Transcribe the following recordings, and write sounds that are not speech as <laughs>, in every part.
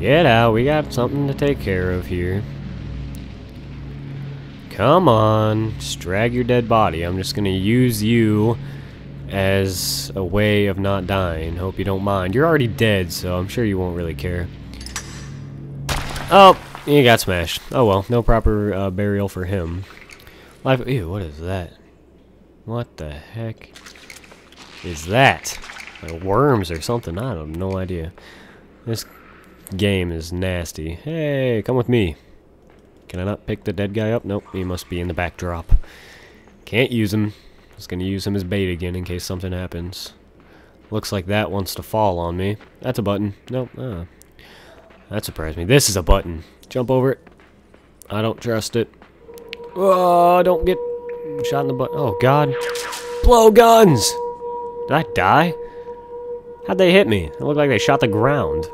Get out, we got something to take care of here. Come on, just drag your dead body. I'm just gonna use you as a way of not dying. Hope you don't mind. You're already dead, so I'm sure you won't really care. Oh, he got smashed. Oh well, no proper uh, burial for him. Life. Ew, what is that? What the heck is that? Like worms or something? I have no idea. This game is nasty. Hey, come with me. Can I not pick the dead guy up? Nope, he must be in the backdrop. Can't use him. Just gonna use him as bait again in case something happens. Looks like that wants to fall on me. That's a button. Nope. Ah. That surprised me. This is a button. Jump over it. I don't trust it. Oh, don't get shot in the butt. Oh, God. Blow guns! Did I die? How'd they hit me? It looked like they shot the ground.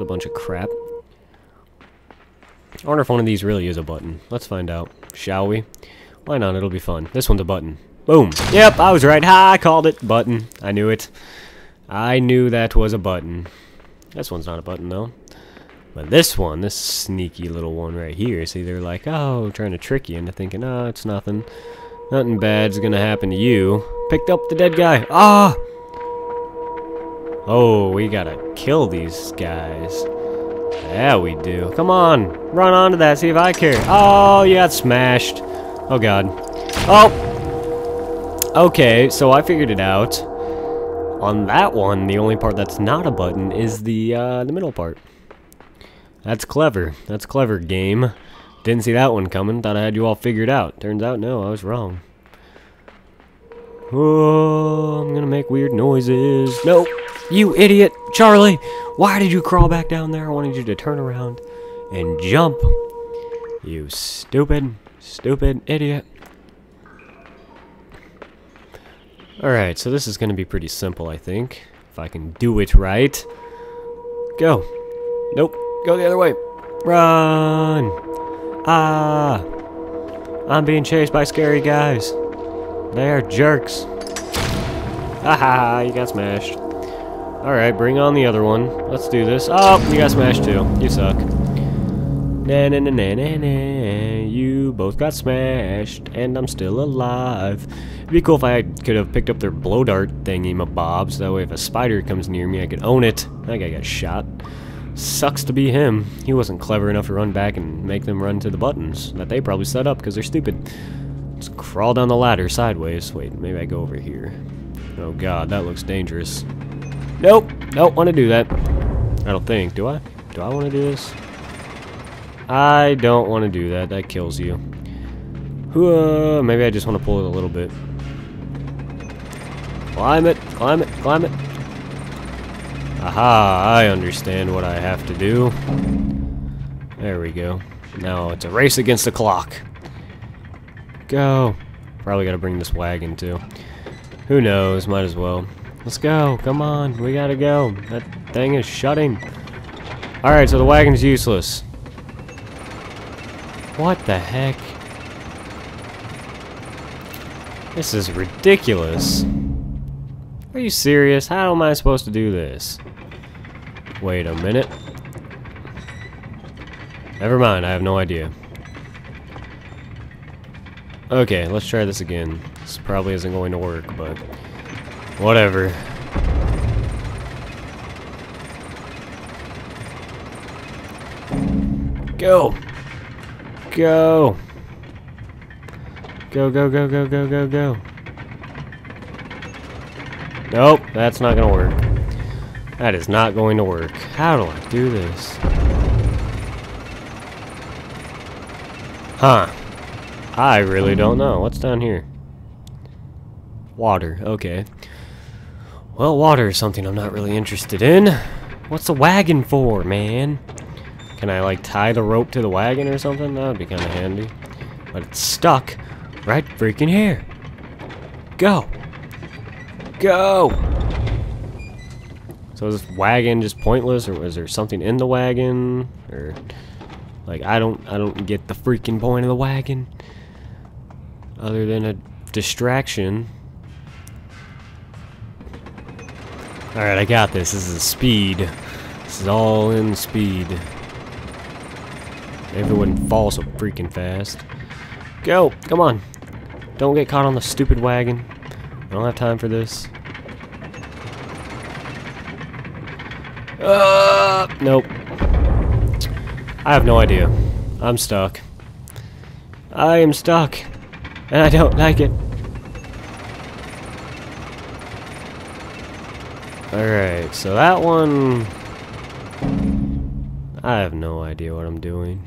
A bunch of crap. I wonder if one of these really is a button. Let's find out. Shall we? Why not? It'll be fun. This one's a button. Boom. Yep, I was right. Ha, I called it. Button. I knew it. I knew that was a button. This one's not a button, though. But this one, this sneaky little one right here, see, they're like, oh, trying to trick you into thinking, oh, it's nothing. Nothing bad's gonna happen to you. Picked up the dead guy. Ah! Oh, we gotta kill these guys. Yeah, we do. Come on, run onto that, see if I care. Oh, you got smashed. Oh, God. Oh! Okay, so I figured it out. On that one, the only part that's not a button is the, uh, the middle part. That's clever. That's clever, game. Didn't see that one coming. Thought I had you all figured out. Turns out, no, I was wrong. Oh, I'm gonna make weird noises. No, you idiot. Charlie, why did you crawl back down there? I wanted you to turn around and jump. You stupid, stupid idiot. Alright, so this is going to be pretty simple, I think. If I can do it right. Go. Nope. Go the other way. Run! Ah! I'm being chased by scary guys. They are jerks. Haha, you got smashed. Alright, bring on the other one. Let's do this. Oh, you got smashed too. You suck. Na na na na na na. You both got smashed, and I'm still alive. It'd be cool if I could have picked up their blow dart thingy my bobs. That way, if a spider comes near me, I could own it. That guy got shot. Sucks to be him. He wasn't clever enough to run back and make them run to the buttons that they probably set up because they're stupid. Let's crawl down the ladder sideways. Wait, maybe I go over here. Oh god, that looks dangerous. Nope, don't want to do that. I don't think. Do I? Do I want to do this? I don't want to do that. That kills you. Maybe I just want to pull it a little bit. Climb it, climb it, climb it. Aha, I understand what I have to do. There we go. Now it's a race against the clock. Go. Probably gotta bring this wagon too. Who knows, might as well. Let's go, come on, we gotta go. That thing is shutting. Alright, so the wagon's useless. What the heck? This is ridiculous. Are you serious? How am I supposed to do this? Wait a minute. Never mind, I have no idea. Okay, let's try this again. This probably isn't going to work, but whatever. Go! Go! Go, go, go, go, go, go, go. Nope, that's not gonna work. That is not going to work. How do I do this? Huh. I really don't know. What's down here? Water, okay. Well, water is something I'm not really interested in. What's the wagon for, man? Can I, like, tie the rope to the wagon or something? That would be kind of handy. But it's stuck right freaking here. Go. Go! So is this wagon just pointless, or was there something in the wagon, or like I don't I don't get the freaking point of the wagon, other than a distraction. All right, I got this. This is speed. This is all in speed. Maybe it wouldn't fall so freaking fast. Go! Come on! Don't get caught on the stupid wagon. I don't have time for this. Uh, nope. I have no idea. I'm stuck. I am stuck. And I don't like it. Alright, so that one... I have no idea what I'm doing.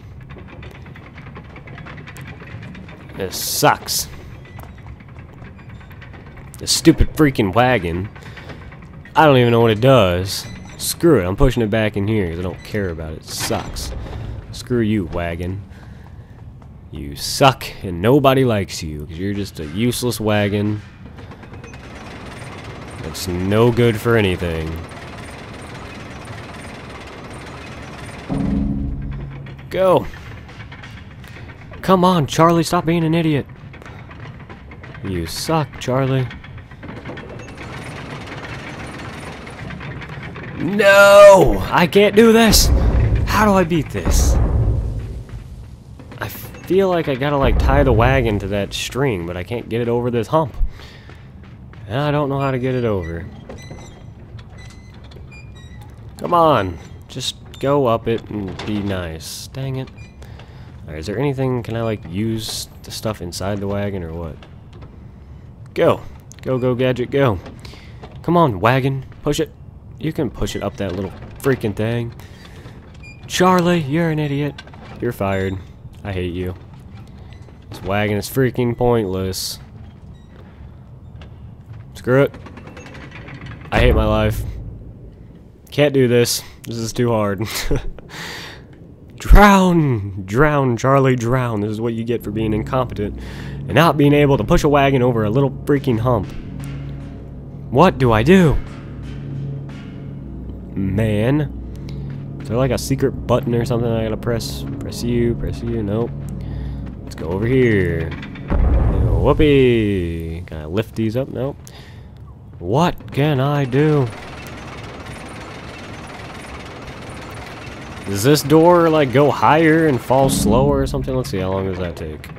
This sucks. This stupid freaking wagon. I don't even know what it does. Screw it, I'm pushing it back in here because I don't care about it. It sucks. Screw you, wagon. You suck and nobody likes you because you're just a useless wagon. That's no good for anything. Go. Come on, Charlie, stop being an idiot. You suck, Charlie. No! I can't do this! How do I beat this? I feel like I gotta like tie the wagon to that string, but I can't get it over this hump. I don't know how to get it over. Come on! Just go up it and be nice. Dang it. Alright, is there anything, can I like use the stuff inside the wagon or what? Go! Go, go, gadget, go! Come on, wagon! Push it! You can push it up that little freaking thing. Charlie, you're an idiot. You're fired. I hate you. This wagon is freaking pointless. Screw it. I hate my life. Can't do this. This is too hard. <laughs> drown! Drown, Charlie, drown. This is what you get for being incompetent and not being able to push a wagon over a little freaking hump. What do I do? man. Is there like a secret button or something I gotta press? Press you. press you. nope. Let's go over here. Whoopee! Can I lift these up? Nope. What can I do? Does this door like go higher and fall slower or something? Let's see, how long does that take?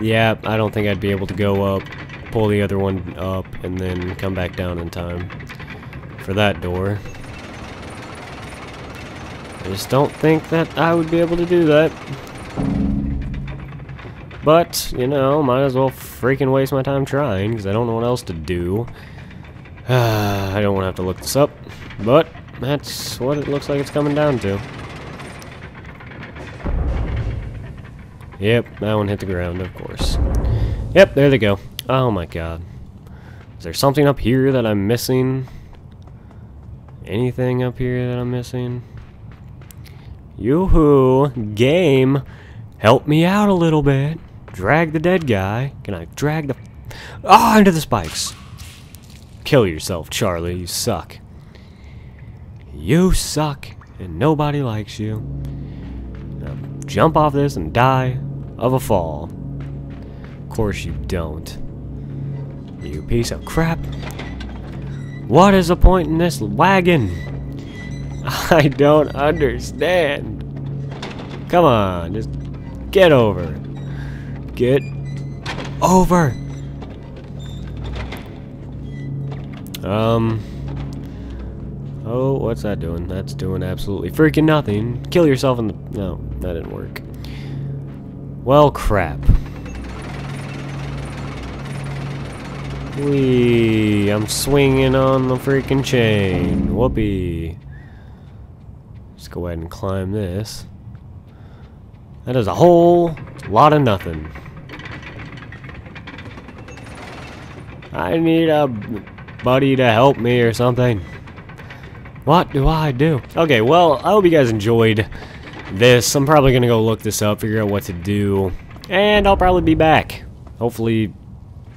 Yeah, I don't think I'd be able to go up pull the other one up and then come back down in time for that door. I just don't think that I would be able to do that. But, you know, might as well freaking waste my time trying, because I don't know what else to do. <sighs> I don't want to have to look this up, but that's what it looks like it's coming down to. Yep, that one hit the ground, of course. Yep, there they go. Oh my god. Is there something up here that I'm missing? Anything up here that I'm missing? Yoo-hoo! Game! Help me out a little bit. Drag the dead guy. Can I drag the... Ah, oh, into the spikes. Kill yourself, Charlie. You suck. You suck, and nobody likes you. Now, jump off this and die of a fall. Of course you don't. You piece of crap. What is the point in this wagon? <laughs> I don't understand. Come on, just get over. Get over. Um. Oh, what's that doing? That's doing absolutely freaking nothing. Kill yourself in the... No, that didn't work. Well, crap. Wee, I'm swinging on the freaking chain. Whoopee. Let's go ahead and climb this. That is a whole lot of nothing. I need a buddy to help me or something. What do I do? Okay, well, I hope you guys enjoyed this. I'm probably going to go look this up, figure out what to do, and I'll probably be back. Hopefully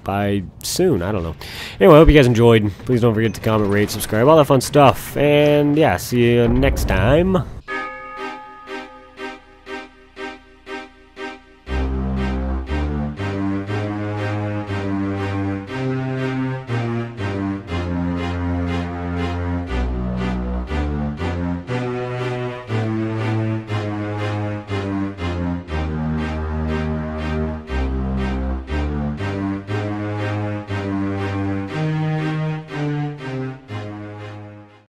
by soon. I don't know. Anyway, I hope you guys enjoyed. Please don't forget to comment, rate, subscribe, all that fun stuff. And yeah, see you next time.